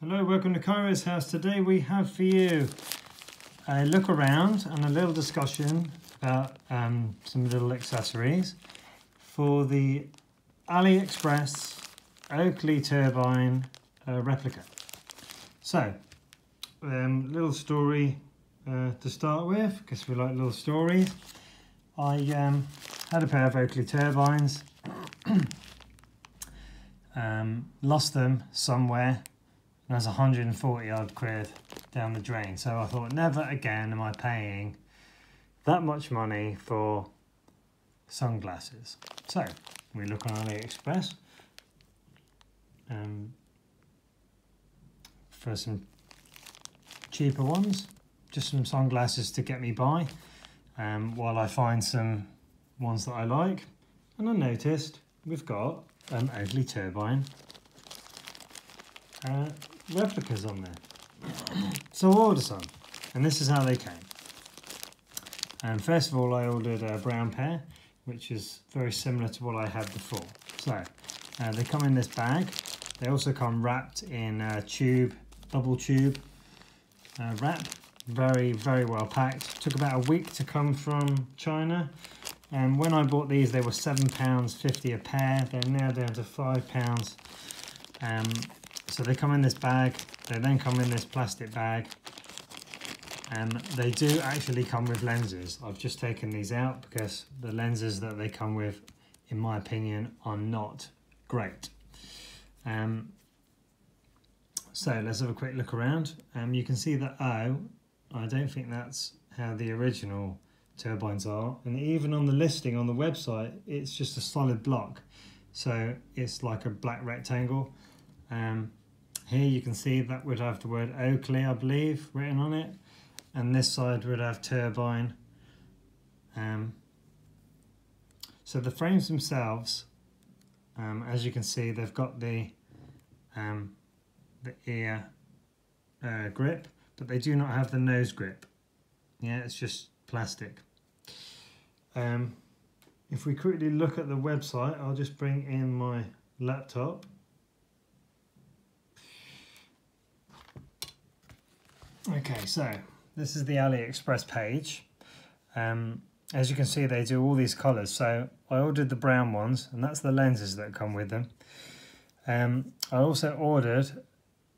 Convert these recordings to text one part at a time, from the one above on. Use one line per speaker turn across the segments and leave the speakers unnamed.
Hello, welcome to Kyros house. Today we have for you a look around and a little discussion about um, some little accessories for the AliExpress Oakley turbine uh, replica. So, um, little story uh, to start with, because we like little stories. I um, had a pair of Oakley turbines, um, lost them somewhere and that's 140 odd quid down the drain. So I thought, never again am I paying that much money for sunglasses. So we look on AliExpress um, for some cheaper ones, just some sunglasses to get me by um, while I find some ones that I like. And I noticed we've got an Oakley turbine uh, replicas on there. so I ordered some, and this is how they came. And first of all, I ordered a brown pair, which is very similar to what I had before. So uh, they come in this bag. They also come wrapped in a tube, double tube uh, wrap. Very, very well packed. Took about a week to come from China. And when I bought these, they were £7.50 a pair. They're now down to £5. Um, so they come in this bag, they then come in this plastic bag, and they do actually come with lenses. I've just taken these out because the lenses that they come with, in my opinion, are not great. Um, so let's have a quick look around. Um, you can see that O, I don't think that's how the original turbines are. And even on the listing on the website, it's just a solid block. So it's like a black rectangle. Um, here you can see that would have the word Oakley, I believe, written on it. And this side would have turbine. Um, so the frames themselves, um, as you can see, they've got the um, the ear uh, grip, but they do not have the nose grip. Yeah, it's just plastic. Um, if we quickly look at the website, I'll just bring in my laptop Okay, so this is the AliExpress page. Um, as you can see, they do all these colours. So I ordered the brown ones, and that's the lenses that come with them. Um, I also ordered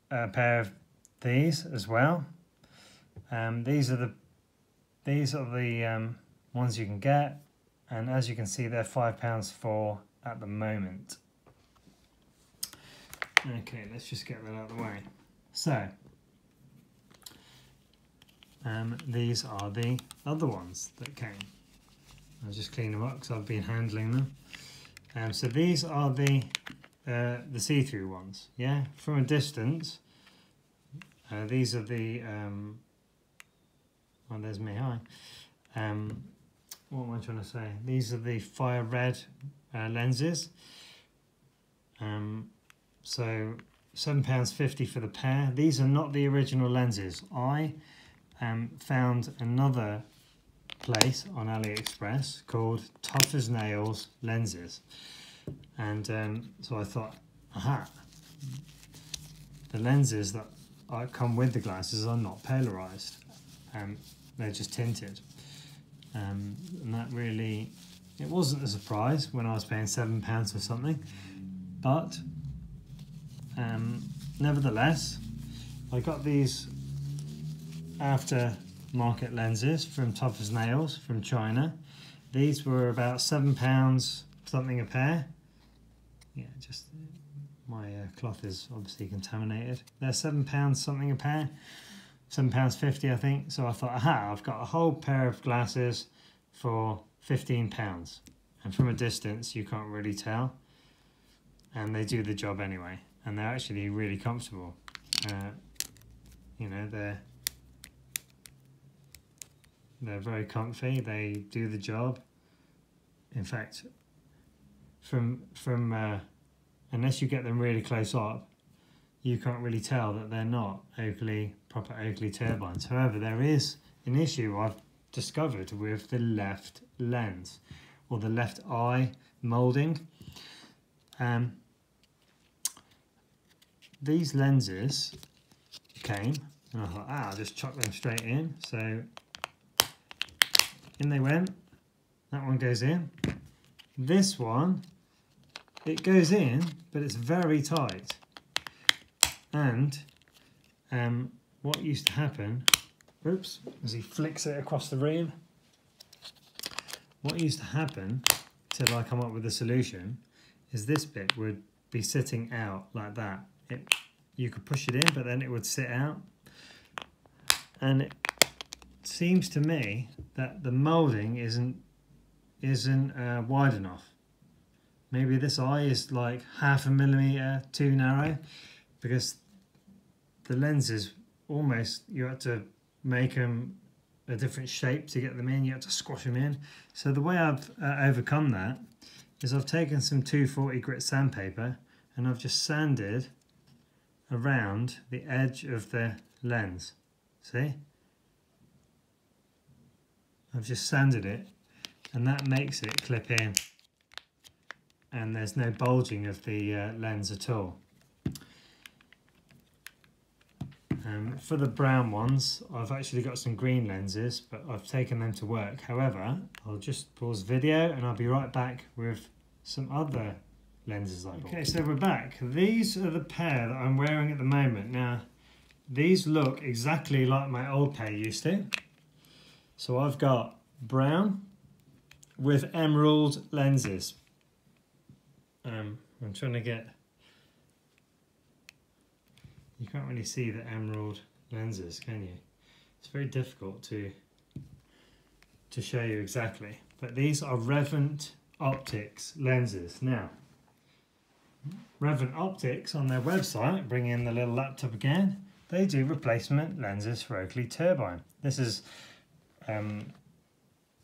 a pair of these as well. Um, these are the these are the um, ones you can get, and as you can see, they're five pounds for at the moment. Okay, let's just get that out of the way. So um, these are the other ones that came. I'll just clean them up because I've been handling them. Um, so these are the uh, the see-through ones. Yeah, from a distance. Uh, these are the. Um, there's me. Hi. Um, what am I trying to say? These are the fire red uh, lenses. Um, so seven pounds fifty for the pair. These are not the original lenses. I um, found another place on AliExpress called Tough as Nails Lenses. And um, so I thought, aha, the lenses that come with the glasses are not polarized. Um, they're just tinted. Um, and that really, it wasn't a surprise when I was paying seven pounds or something, but um, nevertheless, I got these after market lenses from Tough as Nails from China. These were about seven pounds something a pair. Yeah, just my uh, cloth is obviously contaminated. They're seven pounds something a pair, seven pounds fifty I think. So I thought, aha, I've got a whole pair of glasses for fifteen pounds. And from a distance, you can't really tell. And they do the job anyway. And they're actually really comfortable. Uh, you know, they're they're very comfy. They do the job. In fact, from from uh, unless you get them really close up, you can't really tell that they're not Oakley proper Oakley turbines. However, there is an issue I've discovered with the left lens or the left eye molding. Um, these lenses came and I thought, ah, I'll just chuck them straight in. So in they went. That one goes in. This one, it goes in, but it's very tight. And um, what used to happen, oops, as he flicks it across the room, what used to happen till I come up with a solution is this bit would be sitting out like that. It, you could push it in, but then it would sit out. And it seems to me that the moulding isn't isn't uh, wide enough. Maybe this eye is like half a millimeter too narrow because the lenses almost you had to make them a different shape to get them in. You had to squash them in. So the way I've uh, overcome that is I've taken some 240 grit sandpaper and I've just sanded around the edge of the lens. See? I've just sanded it and that makes it clip in and there's no bulging of the uh, lens at all. Um, for the brown ones, I've actually got some green lenses, but I've taken them to work. However, I'll just pause video and I'll be right back with some other lenses I bought. Okay, so we're back. These are the pair that I'm wearing at the moment. Now, these look exactly like my old pair used to. So I've got brown with emerald lenses. Um, I'm trying to get, you can't really see the emerald lenses, can you? It's very difficult to to show you exactly. But these are Revant Optics lenses. Now, Revant Optics on their website, bring in the little laptop again, they do replacement lenses for Oakley Turbine. This is um,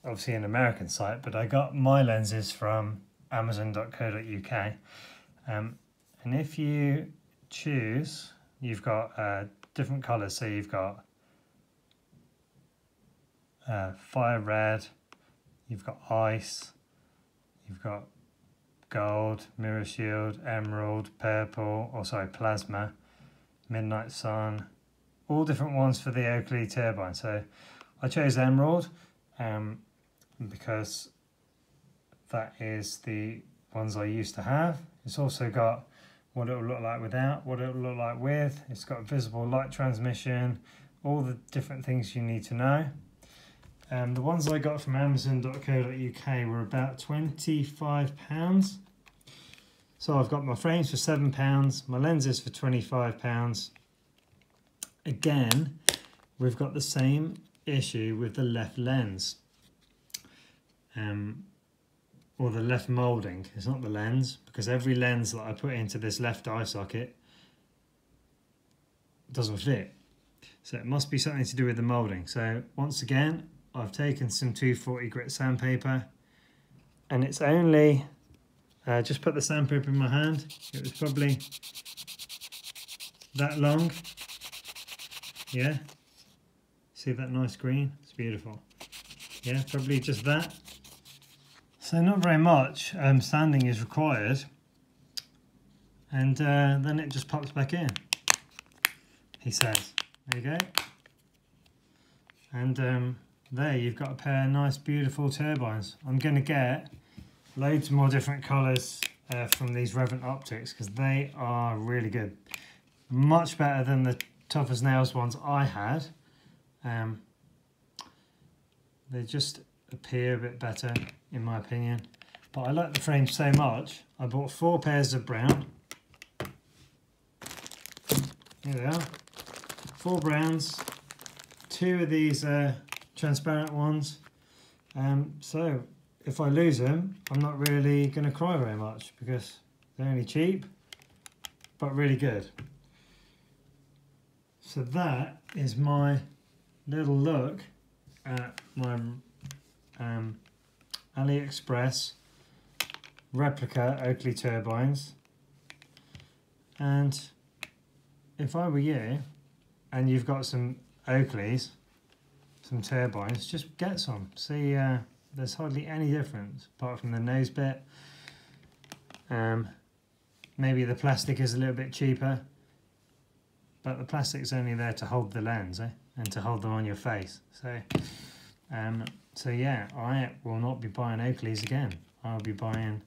obviously an American site, but I got my lenses from amazon.co.uk. Um, and if you choose, you've got uh, different colours. So you've got uh, fire red, you've got ice, you've got gold, mirror shield, emerald, purple, or sorry, plasma, midnight sun, all different ones for the Oakley turbine. So I chose emerald um, because that is the ones I used to have. It's also got what it will look like without, what it will look like with. It's got visible light transmission, all the different things you need to know. Um, the ones I got from amazon.co.uk were about £25. So I've got my frames for £7, my lenses for £25. Again, we've got the same issue with the left lens. Um, or the left moulding, it's not the lens, because every lens that I put into this left eye socket doesn't fit. So it must be something to do with the moulding. So once again, I've taken some 240 grit sandpaper and it's only, uh, just put the sandpaper in my hand, it was probably that long. Yeah, see that nice green? It's beautiful. Yeah, probably just that. So not very much um, sanding is required and uh, then it just pops back in, he says. There you go. And um, there you've got a pair of nice beautiful turbines. I'm going to get loads more different colours uh, from these Revant Optics because they are really good. Much better than the tough as nails ones I had. Um, they just appear a bit better in my opinion. But I like the frame so much, I bought four pairs of brown. Here they are. Four browns, two of these uh, transparent ones. Um, so if I lose them, I'm not really going to cry very much because they're only cheap, but really good. So that is my little look at my um, AliExpress replica Oakley turbines. And if I were you, and you've got some Oakleys, some turbines, just get some. See, uh, there's hardly any difference apart from the nose bit. Um, maybe the plastic is a little bit cheaper, but the plastic's only there to hold the lens eh? And to hold them on your face. So, um, so yeah, I will not be buying Oakleys again. I'll be buying,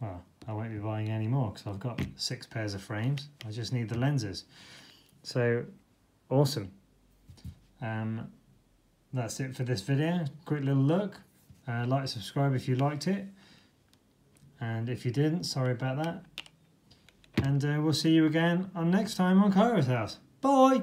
well, I won't be buying any more because I've got six pairs of frames. I just need the lenses. So, awesome. Um, that's it for this video. Quick little look. Uh, like, subscribe if you liked it. And if you didn't, sorry about that. And uh, we'll see you again on next time on Kyros House. Bye!